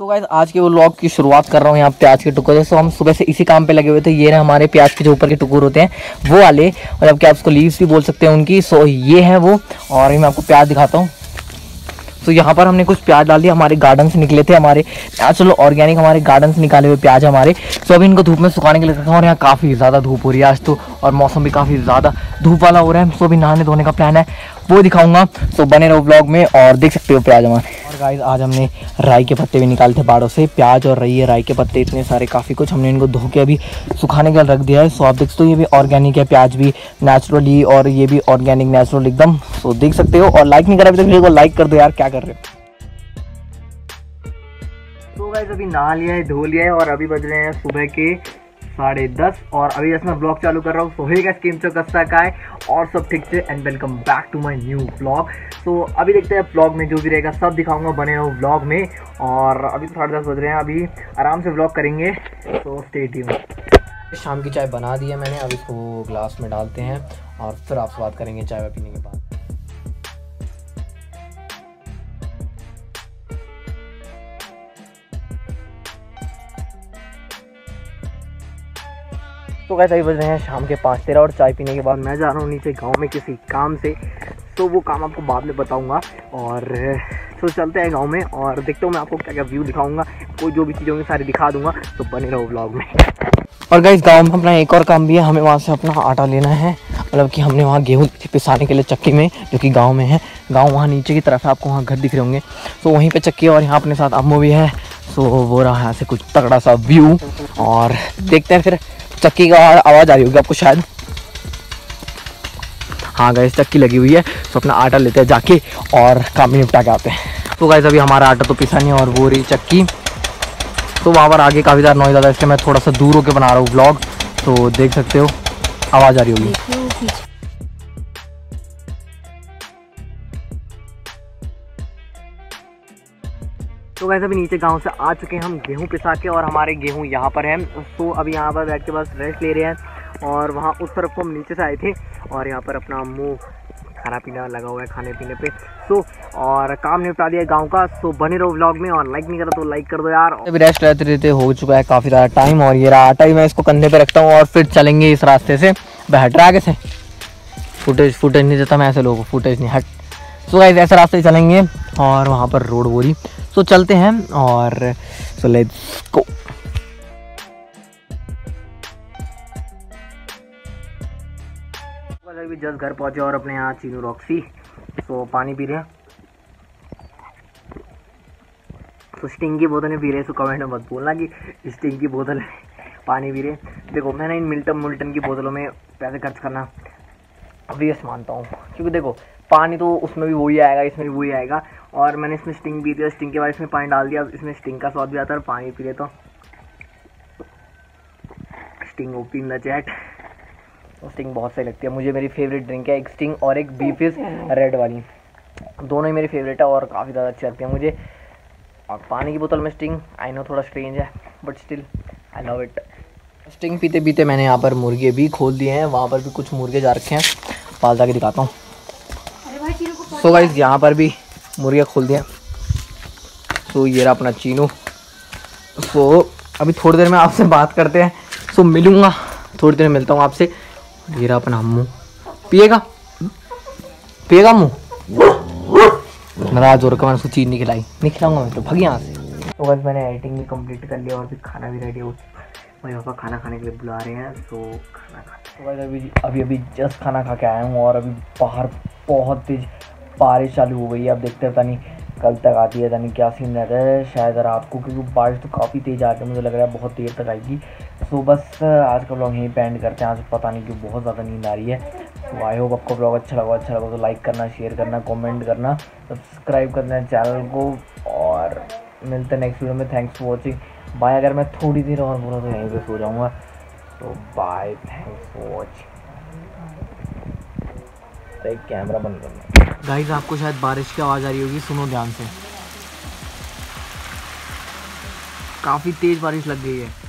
तो गाइस आज के वो व्लॉग की शुरुआत कर रहा हूँ यहाँ प्याज के टुकड़े से। हम सुबह से इसी काम पे लगे हुए थे। ये ना हमारे प्याज के जो ऊपर के टुकड़ होते हैं, वो वाले। मतलब कि आप उसको लीव्स भी बोल सकते हैं उनकी। सो ये है वो। और मैं आपको प्याज दिखाता हूँ। तो यहाँ पर हमने कुछ प्याज डाल दिया। हमारे गार्डन से निकले थे हमारे। चलो ऑर्गेनिक हमारे गार्डन से निकाले हुए प्याज हमारे। तो अभी इनको धूप में सुखाने के लिए रखा और यहाँ काफ़ी ज़्यादा धूप हो रही है आज तो। और मौसम भी काफ़ी ज़्यादा धूप वाला हो रहा है। सो अभी नहाने धोने का प्लान है। वो दिखाऊँगा। तो बने रहो ब्लॉग में और देख सकते हो प्याज हमारे। और गाइस आज हमने राई के पत्ते भी निकाले थे बाड़ों से, प्याज और रही है राई के पत्ते इतने सारे, काफ़ी कुछ हमने इनको धो के अभी सुखाने के लिए रख दिया है। सो आप देख सकते हो, ये भी ऑर्गेनिक है, प्याज भी नेचुरली और ये भी ऑर्गेनिक नेचुरल एकदम। सो देख सकते हो और लाइक नहीं करा अभी तक वीडियो को लाइक कर दो यार, क्या कर रहे हो? तो गाइस अभी नहा लिया है, धो लिया है और अभी बज रहे हैं सुबह के साढ़े दस। और अभी जैसे मैं ब्लॉग चालू कर रहा हूँ। तो है स्कीम चो कस्ता का है? और सब ठीक से? And welcome back to my new blog तो अभी देखते हैं ब्लॉग में जो भी रहेगा, सब दिखाऊँगा बने रहो ब्लॉग में। और अभी तो साढ़े दस बज रहे हैं। अभी आराम से ब्लॉग करेंगे। तो स्टेट शाम की चाय बना दी है मैंने। अब इसको ग्लास में डालते हैं। और फिर आपसे बात करेंगे चाय पीने के बाद। तो कैसे अभी बज रहे हैं शाम के पाँच तेरह और चाय पीने के बाद मैं जा रहा हूँ नीचे गाँव में किसी काम से। तो वो काम आपको बाद में बताऊँगा और तो चलते हैं गाँव में और देखते हो मैं आपको क्या क्या व्यू दिखाऊँगा। कोई जो भी चीज़ें होंगी सारी दिखा दूँगा तो बने रहो ब्लॉग में। और गाइस गाँव में अपना एक और काम भी है, हमें वहाँ से अपना आटा लेना है। मतलब कि हमने वहाँ गेहूँ पिसाने के लिए चक्की में, जो कि गाँव में है। गाँव वहाँ नीचे की तरफ़ है, आपको वहाँ घर दिख रहे होंगे। तो वहीं पर चक्की और यहाँ अपने साथ अम्मू भी है। तो वो रहा यहाँ से कुछ तगड़ा सा व्यू और देखते हैं फिर चक्की का आवाज़ आ रही होगी आपको शायद। हाँ गैस चक्की लगी हुई है तो अपना आटा लेते हैं जाके और काम निपटा के आते हैं। तो गैस अभी हमारा आटा तो पिसा नहीं और वो रही चक्की। तो वहाँ पर आगे काफ़ी ज़्यादा नॉइज़ आता है इसलिए मैं थोड़ा सा दूर होकर बना रहा हूँ ब्लॉग तो देख सकते हो, आवाज़ आ रही होगी। तो वैसे अभी नीचे गाँव से आ चुके हैं हम गेहूँ पिसा के और हमारे गेहूँ यहाँ पर हैं। तो अभी यहाँ पर बैठ के बस रेस्ट ले रहे हैं और वहाँ उस तरफ़ को हम नीचे से आए थे और यहाँ पर अपना मुँह खाना पीना लगा हुआ है खाने पीने पे। सो और काम निपटा दिया गाँव का। सो बने रहो व्लॉग में और लाइक नहीं करा तो लाइक कर दो यार। अभी रेस्ट रहते रहते हो चुका है काफ़ी ज़्यादा टाइम और ये आटा ही मैं इसको कंधे पे रखता हूँ और फिर चलेंगे इस रास्ते से हट रहा आगे से। फुटेज फुटेज नहीं देता मैं ऐसे लोगों को फुटेज नहीं, हट। सो गाइस ऐसे रास्ते चलेंगे और वहाँ पर रोड बोरी। तो चलते हैं और सो लेट्स गो अभी जस्ट घर पहुँचे और अपने यहाँ चीनू रॉक्सी तो पानी पी रहे हैं। तो स्टिंग की बोतलें पी रहे तो कमेंट में मत बोलना कि स्टिंग की बोतल पानी पी रहे देखो, मैंने इन मिल्टन मुल्टन की बोतलों में पैसे खर्च करना वेस्ट मानता हूँ, क्योंकि देखो पानी तो उसमें भी वही आएगा इसमें भी वही आएगा। और मैंने इसमें स्टिंग पी दिया स्टिंग के बाद इसमें पानी डाल दिया। इसमें स्टिंग का स्वाद भी आता है और पानी पी लेता तो। Sting OP in the chat Sting बहुत सही लगती है। मुझे मेरी फेवरेट ड्रिंक है एक स्टिंग और एक बीफिस रेड वाली। दोनों ही मेरी फेवरेट है और काफ़ी ज़्यादा अच्छी लगती है मुझे। और पानी की बोतल में स्टिंग आई नो थोड़ा स्ट्रेंज है but still I love it Sting पीते पीते मैंने यहाँ पर मुर्गे भी खोल दिए हैं। वहाँ पर भी कुछ मुर्गे जा रखे हैं। पाल के दिखाता हूँ। सो गाइस यहाँ पर भी मुर्गियाँ खोल दिया सो ये रहा अपना चीनू। सो अभी थोड़ी देर में आपसे बात करते हैं। सो मिलूँगा। थोड़ी देर में मिलता हूँ आपसे। ये रहा अपना मुँह। पिएगा? पिएगा मुँह? नाराज़ हो रखा मैंने उसको चीज़ नहीं खिलाई। नहीं खिलाऊँगा मैं तो भग यहाँ से। तो बस मैंने एडिटिंग भी कंप्लीट कर लिया और फिर खाना भी रेडी हो मेरे पापा खाना खाने के लिए बुला रहे हैं तो खाना खा तो अभी अभी अभी जस्ट खाना खा के आया हूँ और अभी बाहर बहुत तेज़ बारिश चालू हो गई है। अब देखते हैं नहीं कल तक आती है नहीं क्या सीन रहता है। शायद रात को, क्योंकि बारिश तो काफ़ी तेज़ आ रही है, मुझे लग रहा है बहुत देर तक आएगी। सो बस, आज का ब्लॉग यहीं पेंड करते हैं। आज पता नहीं क्यों बहुत ज़्यादा नींद आ रही है। तो आई होप आपको ब्लॉग अच्छा लगा। अच्छा लगा तो लाइक करना शेयर करना कमेंट करना सब्सक्राइब करना चैनल को। और मिलते हैं नेक्स्ट वीडियो में। थैंक्स फॉर वॉचिंग बाय अगर मैं थोड़ी देर और बोला तो यहीं पर सो जाऊँगा। तो bye thanks for watching camera बंद करना। गाइस आपको शायद बारिश की आवाज़ आ रही होगी, सुनो ध्यान से। काफ़ी तेज़ बारिश लग गई है।